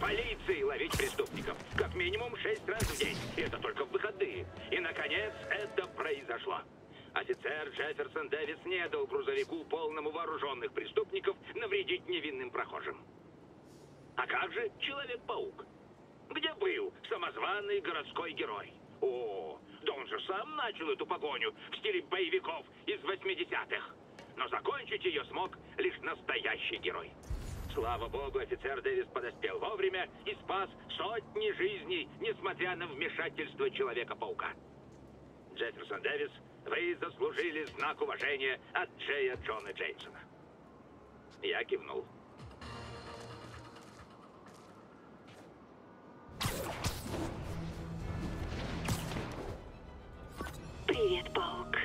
Полиции ловить преступников. Как минимум шесть раз в день. И это только в выходные. И, наконец, это произошло. Офицер Джефферсон Дэвис не дал грузовику, полному вооруженных преступников, навредить невинным прохожим. А как же Человек-паук? Где был самозваный городской герой? О, да он же сам начал эту погоню в стиле боевиков из 80-х. Но закончить ее смог лишь настоящий герой. Слава богу, офицер Дэвис подоспел вовремя и спас сотни жизней, несмотря на вмешательство Человека-паука. Джефферсон Дэвис, вы заслужили знак уважения от Джея Джона Джеймсона. Я кивнул. Привет, паук.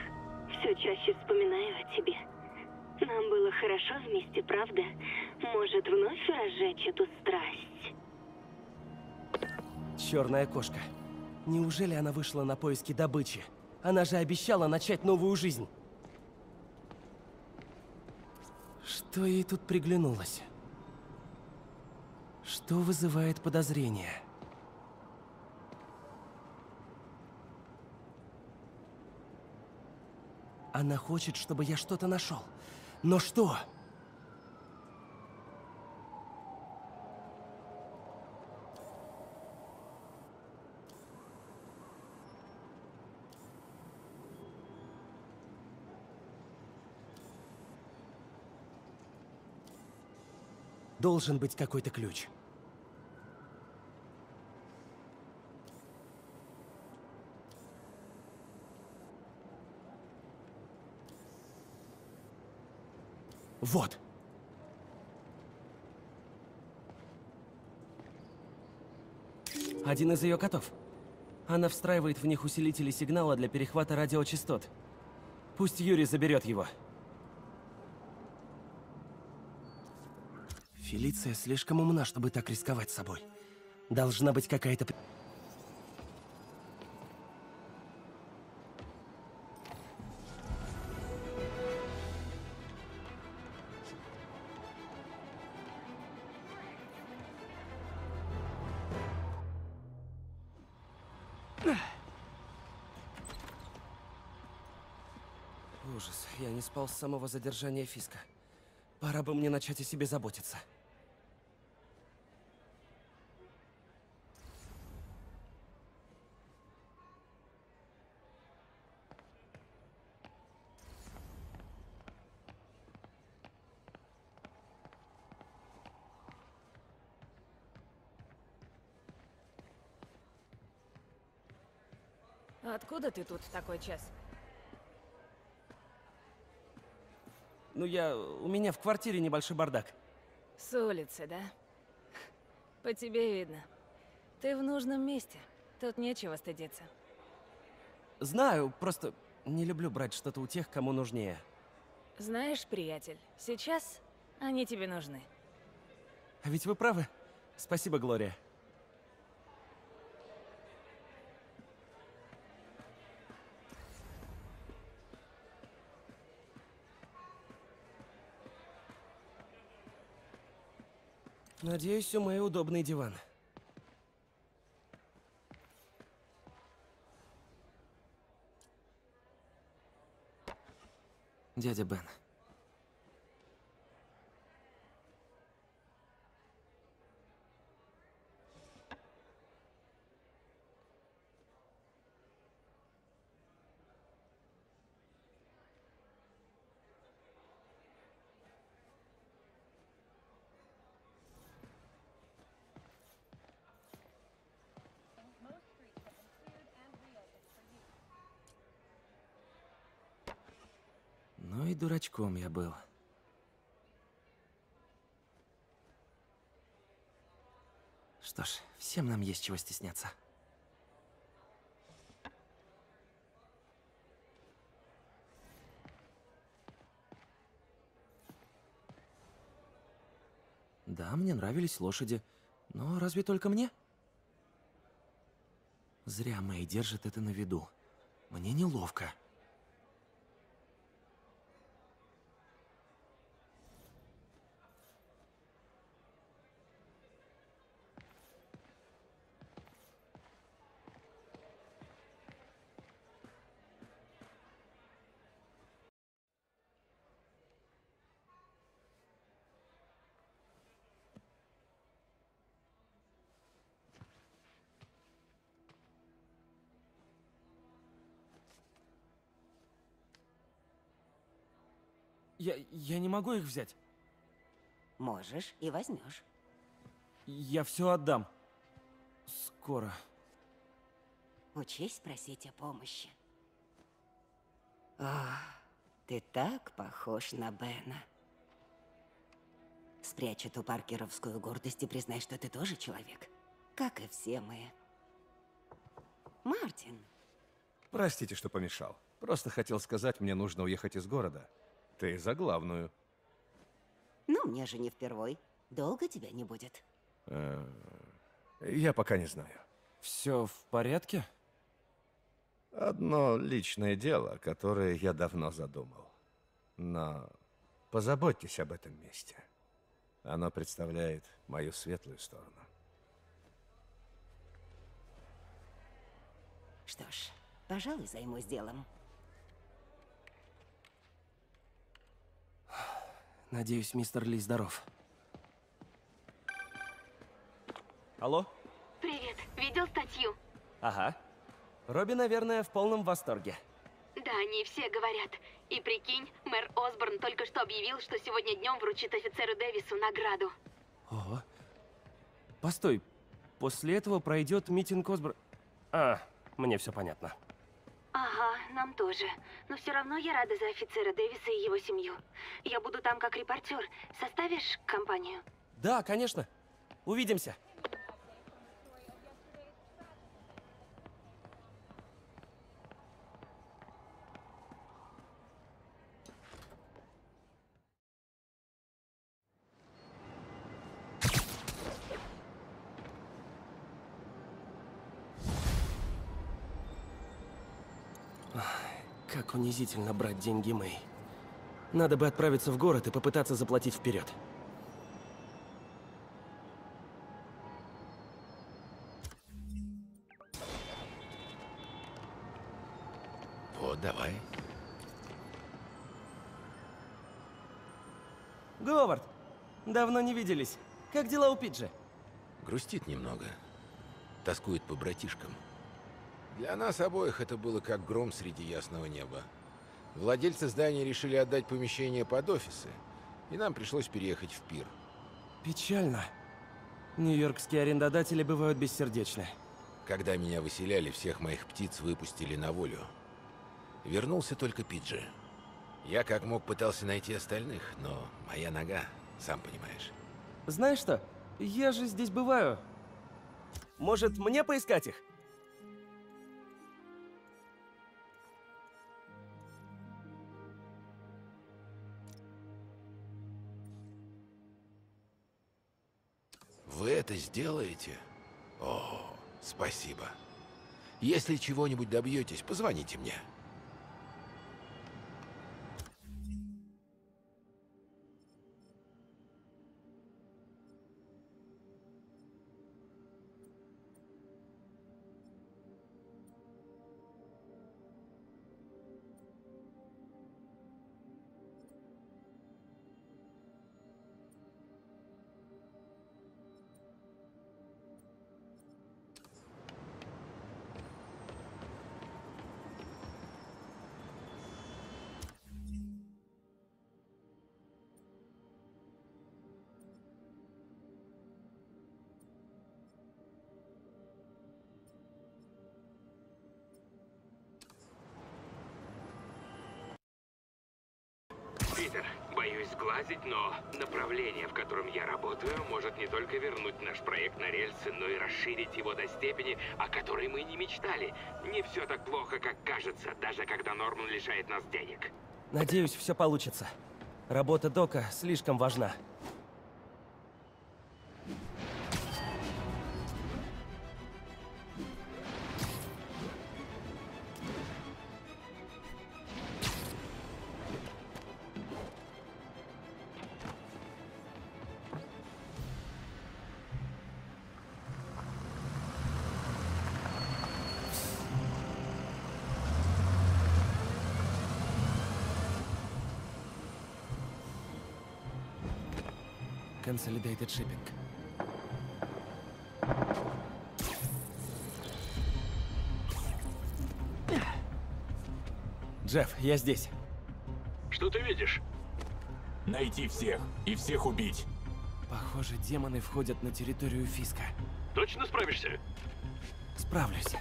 Все чаще вспоминаю о тебе. Нам было хорошо вместе, правда? Может, вновь разжечь эту страсть? Черная кошка. Неужели она вышла на поиски добычи? Она же обещала начать новую жизнь. Что ей тут приглянулось? Что вызывает подозрения? Она хочет, чтобы я что-то нашел. Но что? Должен быть какой-то ключ. Вот. Один из ее котов. Она встраивает в них усилители сигнала для перехвата радиочастот. Пусть Юрий заберет его. Фелиция слишком умна, чтобы так рисковать собой. Должна быть какая-то... Ужас, я не спал с самого задержания Фиска. Пора бы мне начать о себе заботиться. Откуда ты тут в такой час? Ну, я... У меня в квартире небольшой бардак. С улицы, да? По тебе видно. Ты в нужном месте. Тут нечего стыдиться. Знаю, просто не люблю брать что-то у тех, кому нужнее. Знаешь, приятель, сейчас они тебе нужны. А ведь вы правы. Спасибо, Глория. Надеюсь, у Мэй удобный диван. Дядя Бен. Дурачком я был. Что ж, всем нам есть чего стесняться. Да, мне нравились лошади, но разве только мне? Зря Мэй держит это на виду. Мне неловко. Я, я не могу их взять. Можешь и возьмешь. Я все отдам. Скоро. Учись просить о помощи. О, ты так похож на Бена. Спрячь эту паркеровскую гордость и признай, что ты тоже человек. Как и все мы. Мартин, Простите, что помешал. Просто хотел сказать, мне нужно уехать из города. Ты за главную. ну мне же не впервой. Долго тебя не будет. Э, Я пока не знаю. Все в порядке? Одно личное дело, которое я давно задумал. Но позаботьтесь об этом месте. Оно представляет мою светлую сторону. Что ж, пожалуй, займусь делом. Надеюсь, мистер Ли здоров. Алло? Привет, видел статью? Ага. Робби, наверное, в полном восторге. Да, они все говорят. И прикинь, мэр Осборн только что объявил, что сегодня днем вручит офицеру Дэвису награду. Ого. Постой. После этого пройдет митинг Осбор... А, мне все понятно. Ага, нам тоже. Но все равно я рада за офицера Дэвиса и его семью. Я буду там как репортер. Составишь компанию? Да, конечно. Увидимся. Унизительно брать деньги Мэй. Надо бы отправиться в город и попытаться заплатить вперед. Вот, давай. Говард, давно не виделись. Как дела у Пиджи? Грустит немного. Тоскует по братишкам. Для нас обоих это было как гром среди ясного неба. Владельцы здания решили отдать помещение под офисы, и нам пришлось переехать в пир. Печально. Нью-Йоркские арендодатели бывают бессердечны. Когда меня выселяли, всех моих птиц выпустили на волю. Вернулся только Пиджи. Я как мог пытался найти остальных, но моя нога, сам понимаешь. Знаешь что? Я же здесь бываю. Может, мне поискать их? Вы это сделаете? О, спасибо. Если чего-нибудь добьетесь, позвоните мне. Сглазить, но направление, в котором я работаю, может не только вернуть наш проект на рельсы, но и расширить его до степени, о которой мы не мечтали. Не все так плохо, как кажется, даже когда Норман лишает нас денег. Надеюсь, все получится. Работа Дока слишком важна. Consolidated Shipping. Джефф, я здесь. Что ты видишь? Найти всех и всех убить. Похоже, демоны входят на территорию Фиска. Точно справишься? Справлюсь.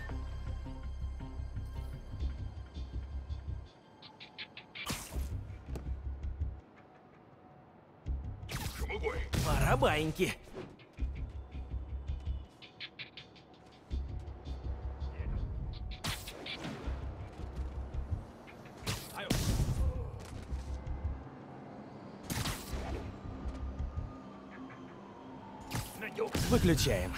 Барабаньки. Выключаем.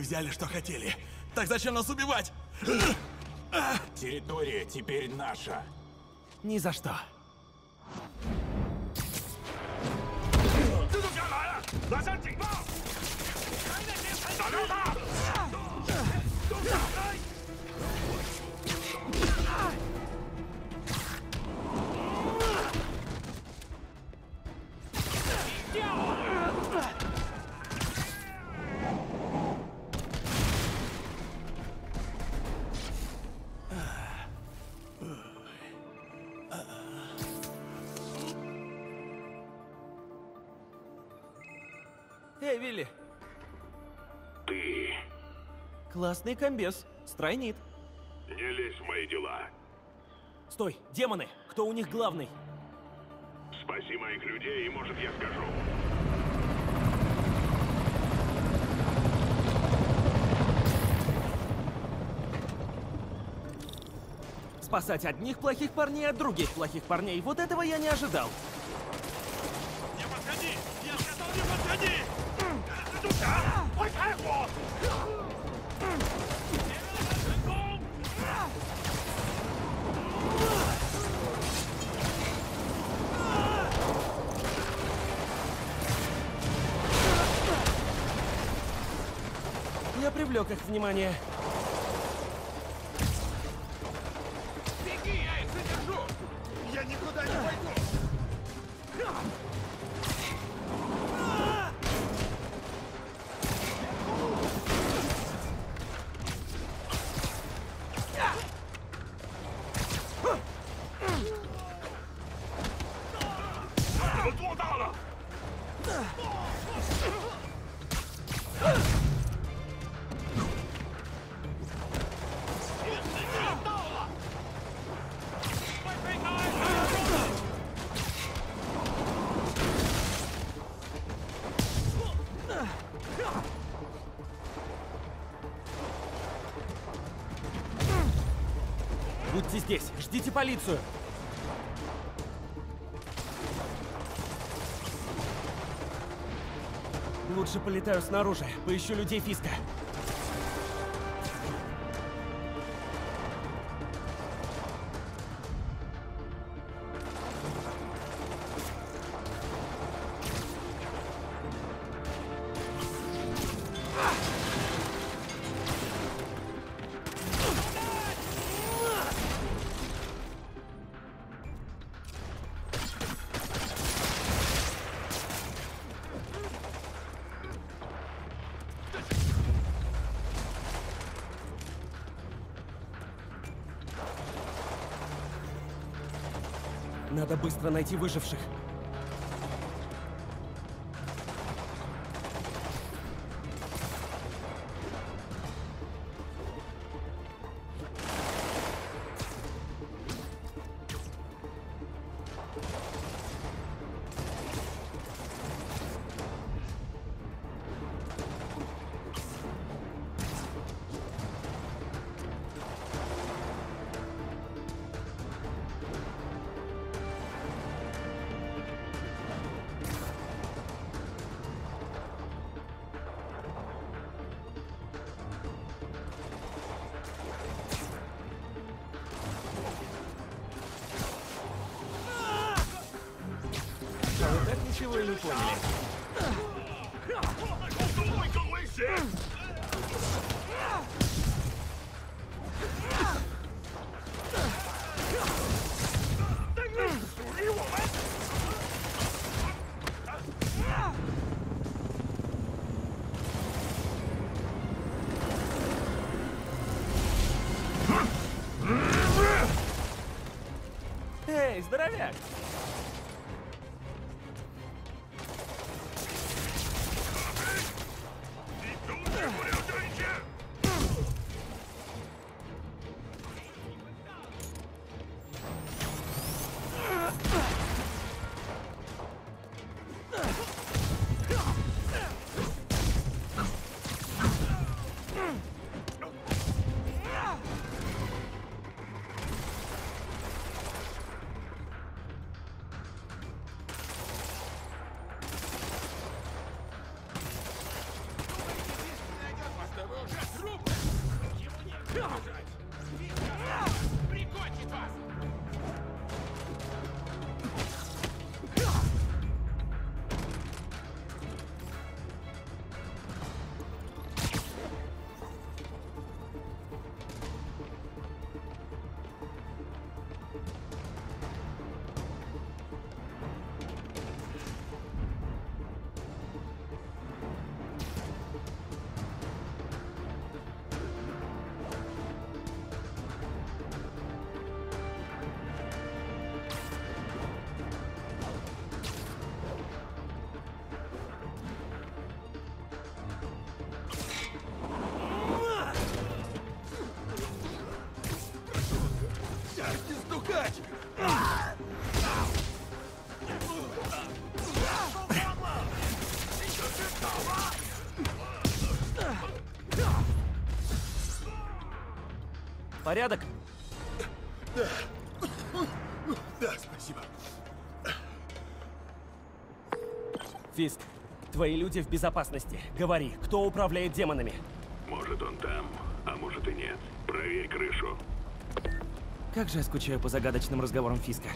Взяли, что хотели. Так зачем нас убивать? Территория теперь наша. Ни за что. 这 классный комбез. Стройнит. не лезь в мои дела. Стой, демоны! Кто у них главный? Спаси моих людей, и, может, я скажу. Спасать одних плохих парней от других плохих парней. Вот этого я не ожидал. Не подходи! Я сказал, не подходи! Ой, Я привлек их внимание. Ждите полицию. Лучше полетаю снаружи, поищу людей Фиска. Надо быстро найти выживших. Эй, здоровяк! Порядок? Да, спасибо. Фиск, твои люди в безопасности. Говори, кто управляет демонами? Может, он там, а может и нет. Проверь крышу. Как же я скучаю по загадочным разговорам Фиска.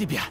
Чтоб тебя!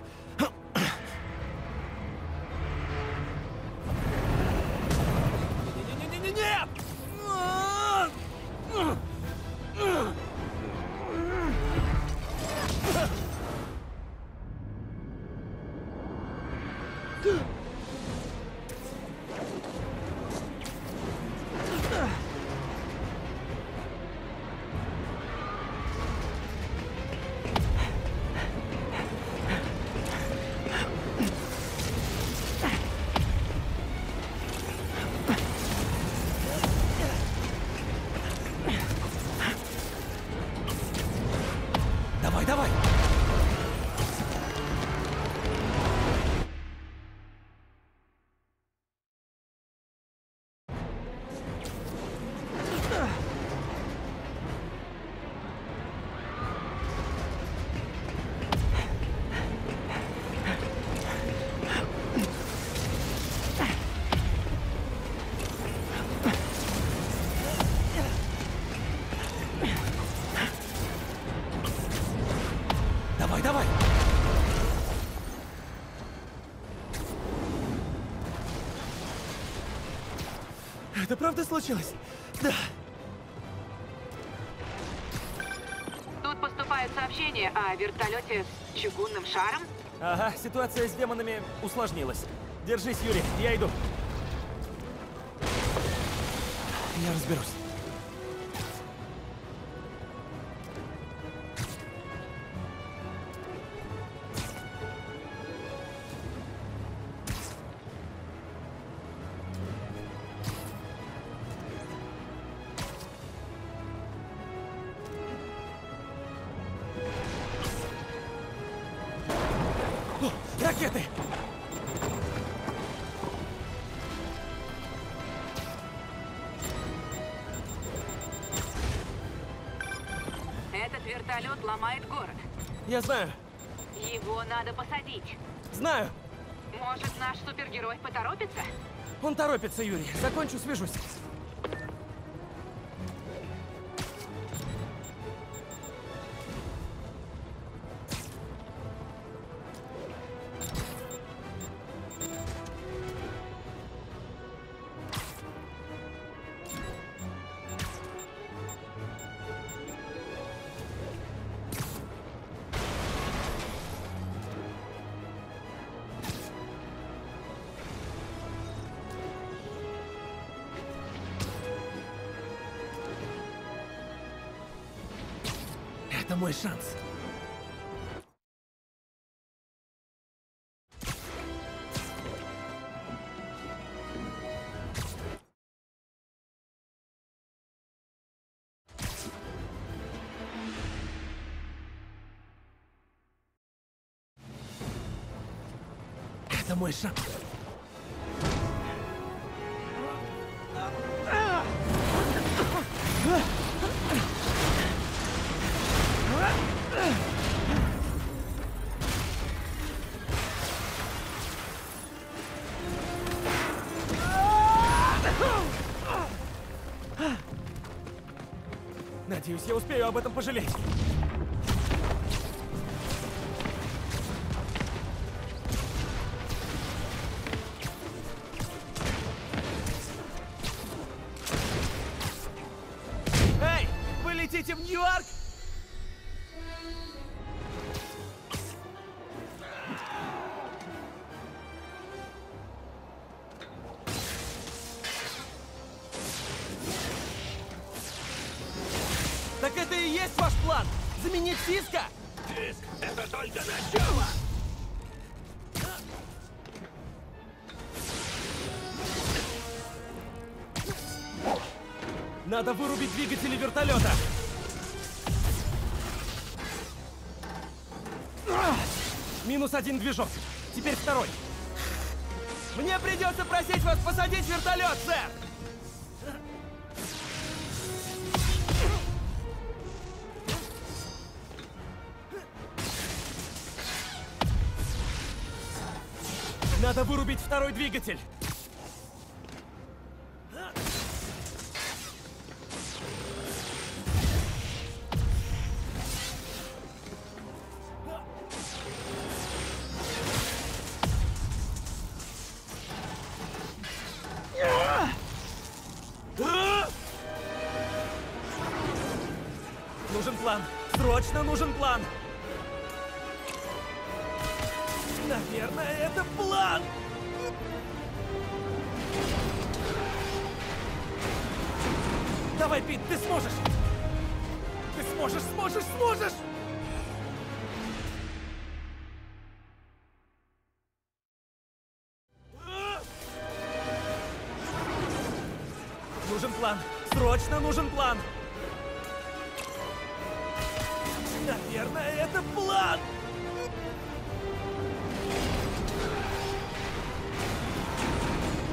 Случилось? Да. Тут поступает сообщение о вертолете с чугунным шаром. Ага, ситуация с демонами усложнилась. Держись, Юрий, я иду. Я разберусь. Я знаю, Его надо посадить. знаю. Может, наш супергерой поторопится? Он торопится, Юрий. Закончу, свяжусь. Это мой шанс. Это мой шанс. Надеюсь, я успею об этом пожалеть. Надо вырубить двигатели вертолета. Минус один движок. Теперь второй. Мне придется просить вас посадить вертолет, сэр! Надо вырубить второй двигатель.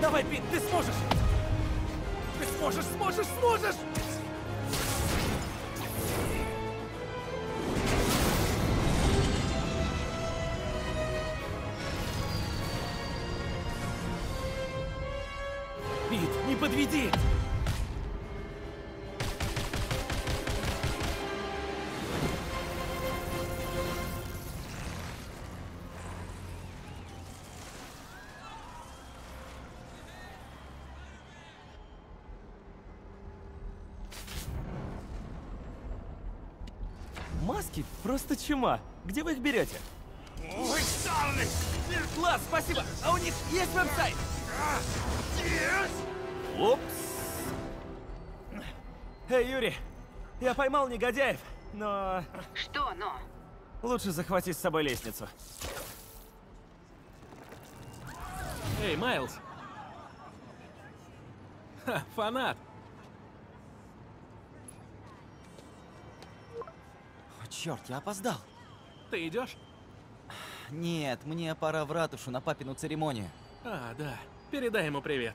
Давай, Пит, ты сможешь! Ты сможешь, сможешь, сможешь! Просто чума. Где вы их берете? Ой, Старлинг! Класс, спасибо! А у них есть веб-сайт? Упс. Эй, Юрий, я поймал негодяев, но Что, но? лучше захвати с собой лестницу. Эй, Майлз! Ха, фанат! Черт, я опоздал. Ты идешь? Нет, мне пора в ратушу на папину церемонию. А, да. Передай ему привет.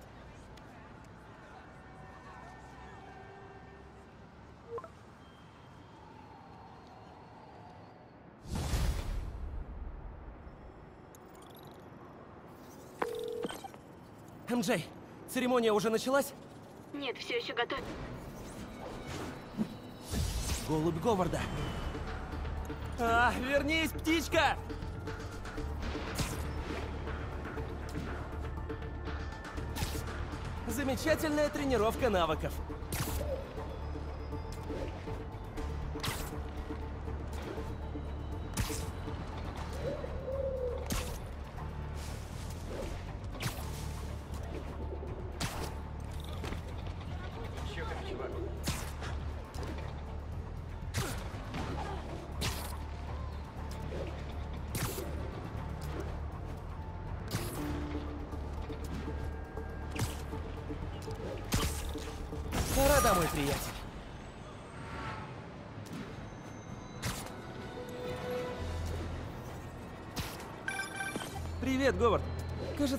МJ, церемония уже началась? Нет, все еще готов. Голубь Говарда. А, вернись, птичка! Замечательная тренировка навыков.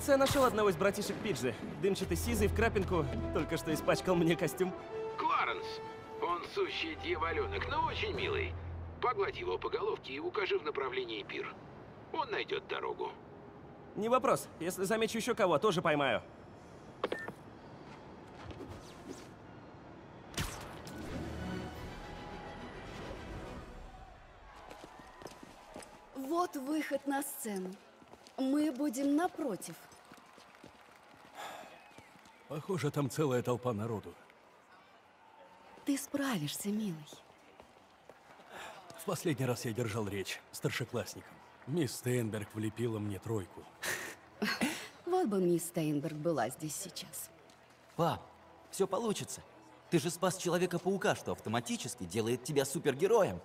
Кажется, я нашел одного из братишек Пиджи. Дымчатый сизый в крапинку, только что испачкал мне костюм. Кларенс! Он сущий дьяволенок, но очень милый. Погладь его по головке и укажи в направлении пир. Он найдет дорогу. Не вопрос. Если замечу еще кого, тоже поймаю. Вот выход на сцену. Мы будем напротив. Похоже, там целая толпа народу. Ты справишься, милый. В последний раз я держал речь старшеклассникам. Мисс Стейнберг влепила мне тройку. Вот бы мисс Стейнберг была здесь сейчас. Пап, все получится. Ты же спас Человека-паука, что автоматически делает тебя супергероем.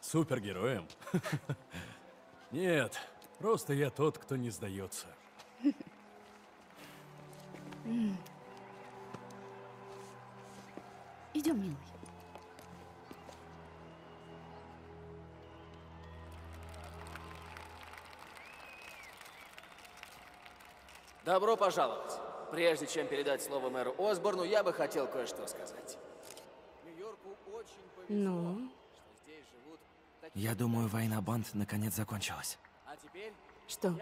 Супергероем? Нет, просто я тот, кто не сдается. Идем, милый. Добро пожаловать. Прежде чем передать слово мэру Осборну, я бы хотел кое-что сказать. Ну? Я думаю, война банд наконец закончилась. Что,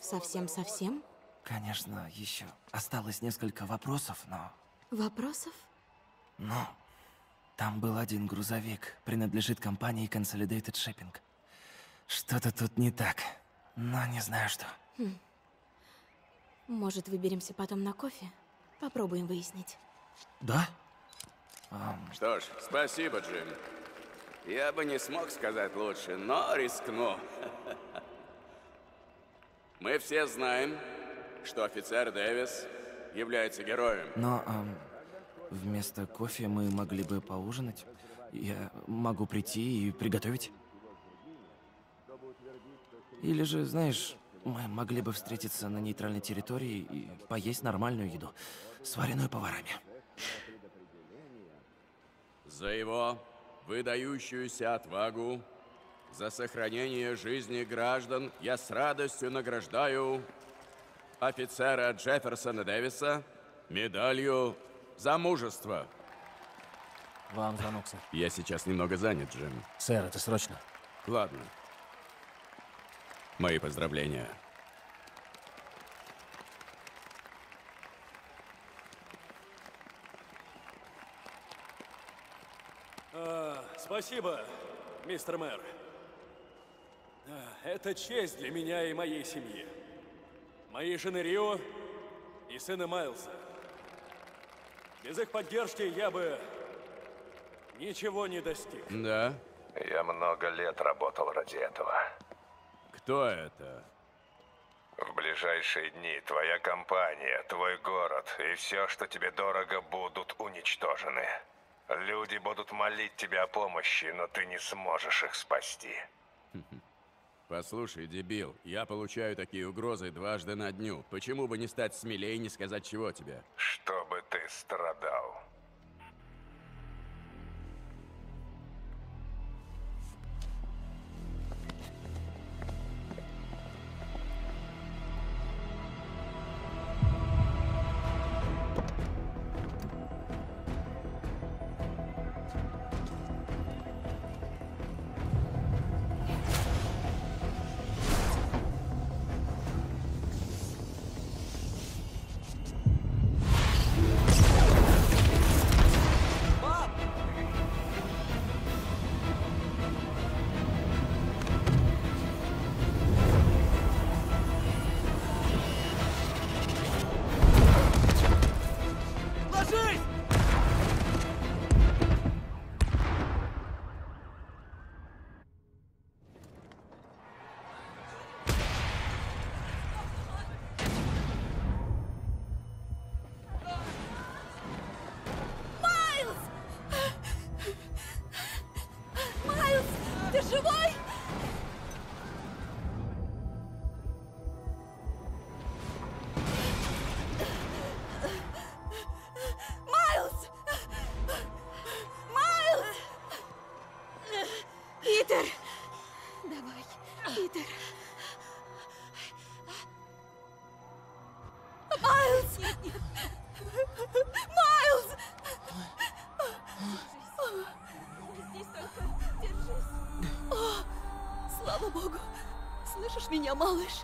совсем-совсем? Конечно, еще осталось несколько вопросов, но... Вопросов? Ну, там был один грузовик, принадлежит компании Consolidated Shipping. Что-то тут не так, но не знаю что. Хм. Может, выберемся потом на кофе? Попробуем выяснить. Да? Что ж, спасибо, Джим. Я бы не смог сказать лучше, но рискну. Мы все знаем, что офицер Дэвис является героем. Но ам, вместо кофе мы могли бы поужинать. Я могу прийти и приготовить. Или же, знаешь, мы могли бы встретиться на нейтральной территории и поесть нормальную еду, сваренную поварами. За его выдающуюся отвагу, за сохранение жизни граждан я с радостью награждаю офицера Джефферсона Дэвиса медалью за мужество. Вам звонок, сэр. Я сейчас немного занят, Джим. Сэр, это срочно. Ладно. Мои поздравления. А, спасибо, мистер мэр. Это честь для меня и моей семьи. Моей жены Рио и сына Майлса. Без их поддержки я бы ничего не достиг. Да? Я много лет работал ради этого. Кто это? В ближайшие дни твоя компания, твой город и все, что тебе дорого, будут уничтожены. Люди будут молить тебя о помощи, но ты не сможешь их спасти. Послушай, дебил, я получаю такие угрозы дважды на дню. Почему бы не стать смелее и не сказать, чего тебе? Чтобы ты страдал. Ты живой? Mavr.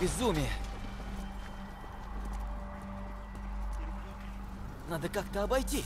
Безумие. Надо как-то обойти.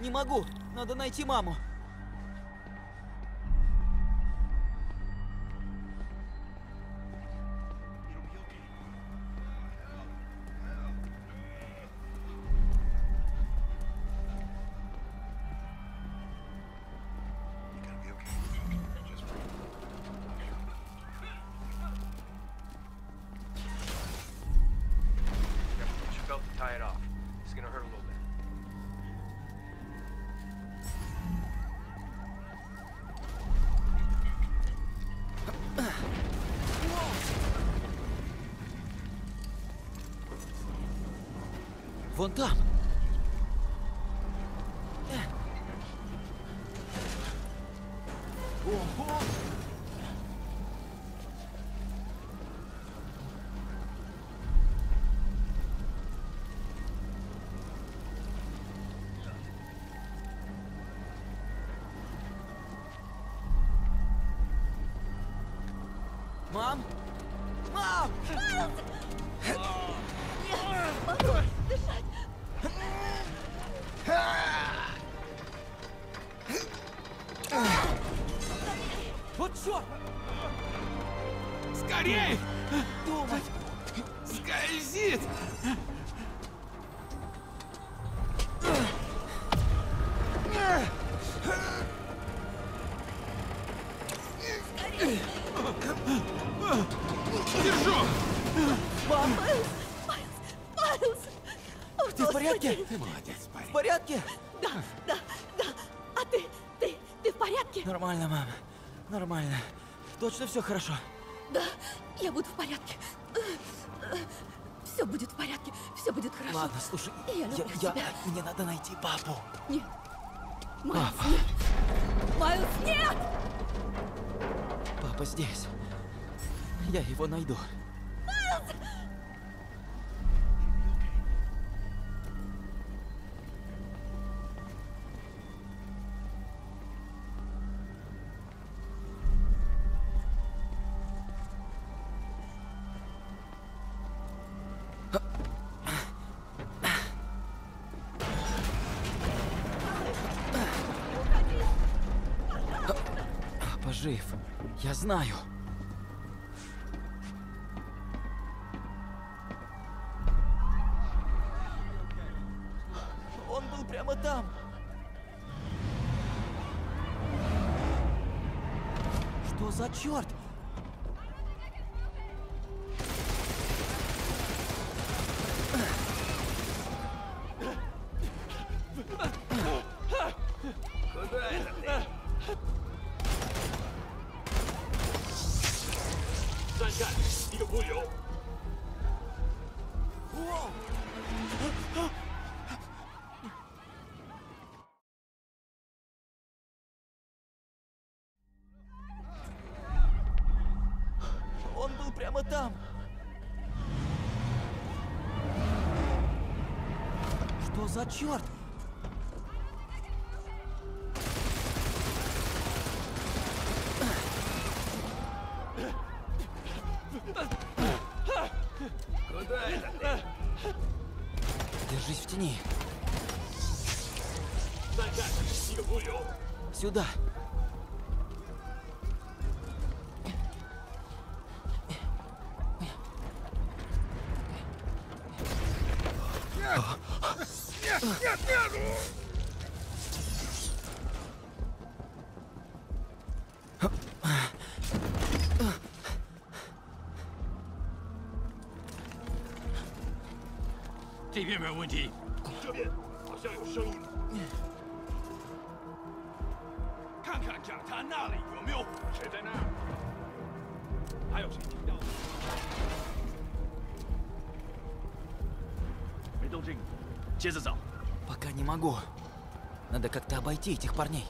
Не могу. Надо найти маму. Мам! Мам! Я могу дышать. Вот черт! Скорей! Думать! Скользит! Все хорошо? Да, я буду в порядке. Все будет в порядке, все будет хорошо. Ладно, слушай, Я люблю я, тебя. мне надо найти папу. Нет. Майлз, Папа. нет. Майлз, нет! Папа здесь. Я его найду. Жив. Я знаю. Он был прямо там. Что за черт? За черт? Куда это? Держись в тени. Силую. Сюда. 这边没有问题。Могу. Надо как-то обойти этих парней.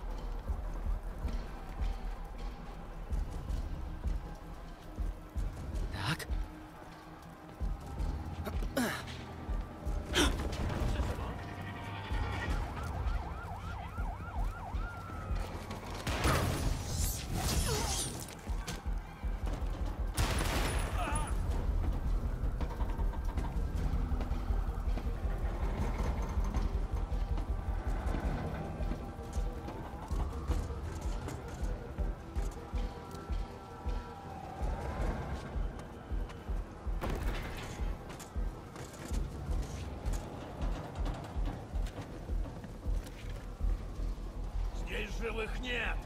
живых нет!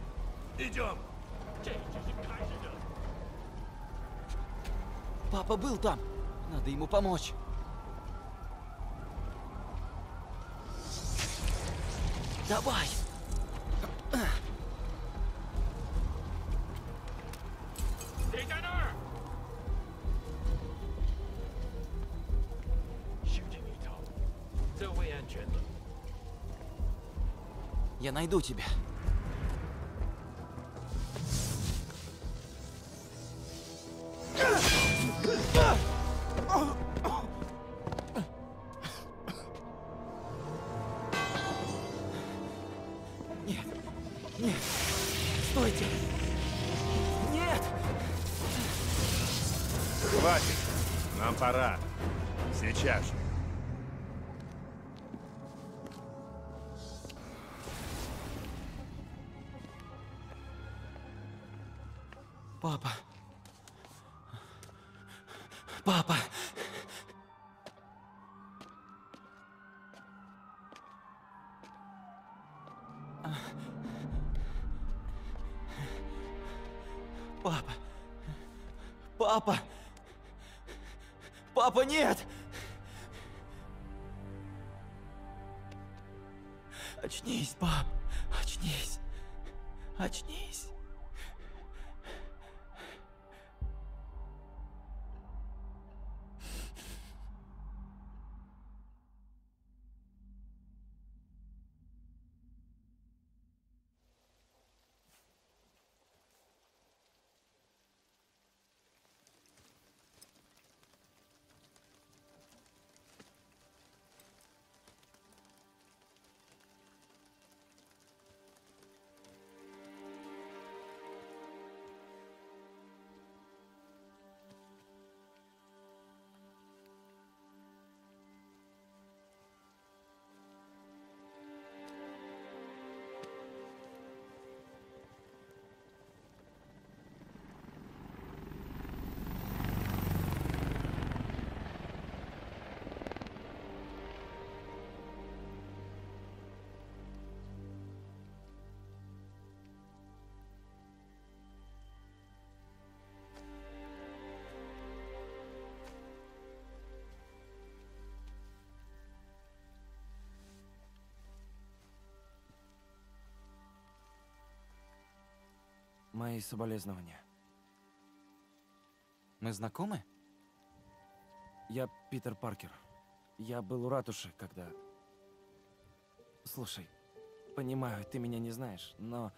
Идем! Папа был там! Надо ему помочь! Давай! Я найду тебя. Папа. Папа, нет! Очнись, пап. Очнись. Очнись. Мои соболезнования. Мы знакомы? Я Питер Паркер. Я был у ратуши, когда... Слушай, понимаю, ты меня не знаешь, но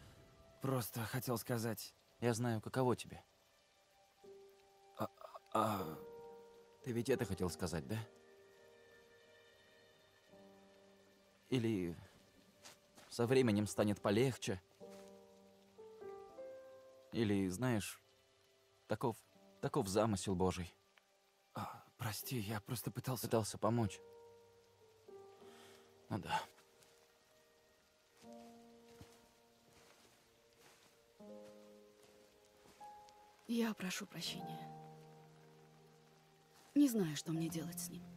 просто хотел сказать... Я знаю, каково тебе. А, А ты ведь это хотел сказать, да? Или со временем станет полегче? Или, знаешь, таков, таков замысел Божий. А, прости, я просто пытался... Пытался помочь. Ну да. Я прошу прощения. Не знаю, что мне делать с ним.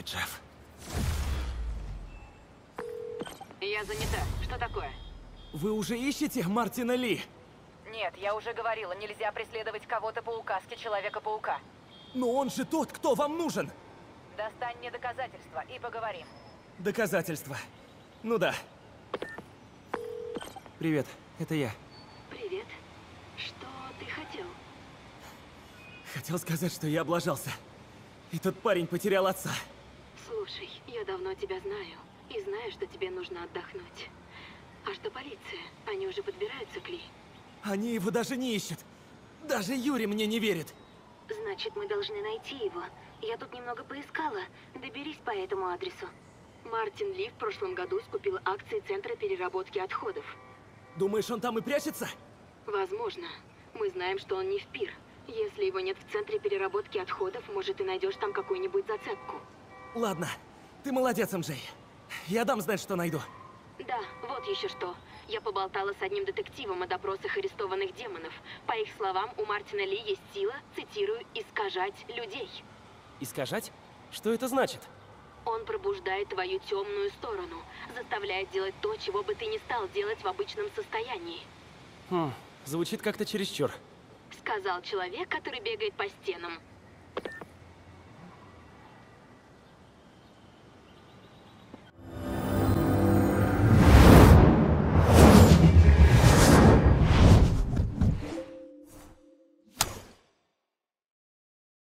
Прости, Джефф. Я занята. Что такое? Вы уже ищете Мартина Ли? Нет, я уже говорила, нельзя преследовать кого-то по указке Человека-паука. Но он же тот, кто вам нужен! Достань мне доказательства и поговорим. Доказательства. Ну да. Привет, это я. Привет. Что ты хотел? Хотел сказать, что я облажался. И тот парень потерял отца. Слушай, я давно тебя знаю. И знаю, что тебе нужно отдохнуть. А что полиция? Они уже подбираются к Ли. Они его даже не ищут. Даже Юрий мне не верит. Значит, мы должны найти его. Я тут немного поискала. Доберись по этому адресу. Мартин Ли в прошлом году скупил акции Центра переработки отходов. Думаешь, он там и прячется? Возможно. Мы знаем, что он не в пир. Если его нет в Центре переработки отходов, может, ты найдешь там какую-нибудь зацепку. Ладно, ты молодец, МJ. Я дам знать, что найду. Да, вот еще что. Я поболтала с одним детективом о допросах арестованных демонов. По их словам, у Мартина Ли есть сила, цитирую, «искажать людей». Искажать? Что это значит? Он пробуждает твою темную сторону, заставляет делать то, чего бы ты не стал делать в обычном состоянии. Хм, звучит как-то чересчур. Сказал человек, который бегает по стенам.